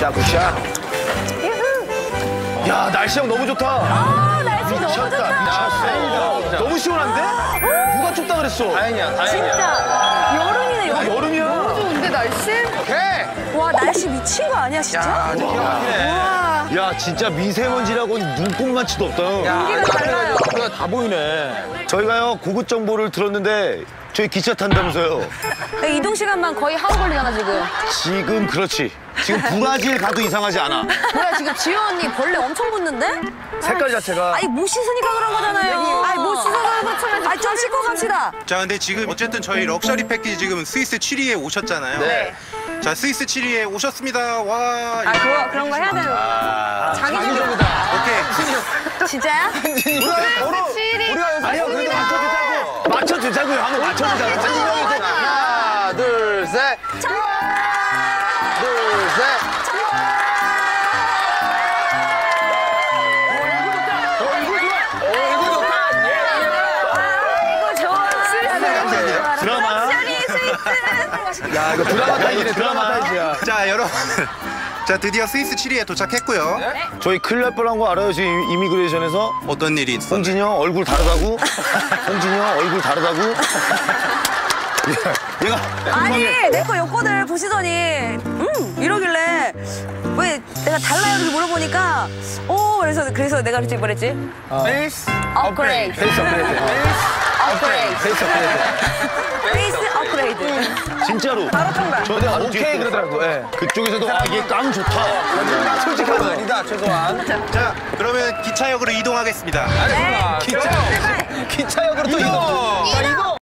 굿샷 굿샷. 야 날씨형 너무 좋다. 아, 날씨 너무 미쳤다 좋다. 미쳤다. 너무 시원한데? 누가 춥다 그랬어? 다행이야, 다행이야. 진짜 여름이네, 야, 여름. 여름이야. 좋은데, 날씨? 오케이. 와, 날씨 미친 거 아니야, 진짜? 아, 기가 막히네. 와. 야 진짜 미세먼지라고 눈꼽만치도 없다. 야, 공기가 달라요. 다 보이네. 저희가요 고급 정보를 들었는데 저희 기차 탄다면서요. 이동 시간만 거의 하루 걸리잖아, 지금. 지금 그렇지. 지금 브라질 가도 이상하지 않아. 뭐야, 지금 지효 언니 벌레 엄청 붙는데? 색깔 자체가. 아니, 못 씻으니까 그런 거잖아요. 아니, 못 씻어서 그렇잖아요. 아니, 좀 씻고 갑시다. 자, 근데 지금 어쨌든 저희 럭셔리 패키지 지금 스위스 7위에 오셨잖아요. 네. 자, 스위스 7위에 오셨습니다. 와. 아, 그거, 진짜야? 우리가 여기서 아니요 그래도 맞춰주자고. 맞춰주자고요. 한번 맞춰주자고. 하나, 둘, 셋. 둘, 셋. 이거 좋아. 드라마. 드라마 타이즈네 드라마 타이즈야. 자, 여러분. 자, 드디어 스위스 7위에 도착했고요. 저희 큰일 날 뻔한 거 알아요? 지금 이미그레이션에서 어떤 일이 있었나요? 홍진이 형 얼굴 다르다고? 홍진이 형 얼굴 다르다고? 얘가 아니 내 거 여권을 보시더니 음 이러길래 왜 내가 달라요 이렇게 물어보니까 오 그래서 그래서 내가 그랬지 뭐랬지 페이스 업그레이드 페이스. 업그레이드 페이스 업그레이드. 진짜로. 바로 통과 저한테 오케이 그러더라고. 예. 그쪽에서도 아얘깡 좋다. 솔직하게. 아니다, 최소한. 자, 그러면 기차역으로 이동하겠습니다. 몰라. 네. 기차, 기차역으로 또 이동. 이동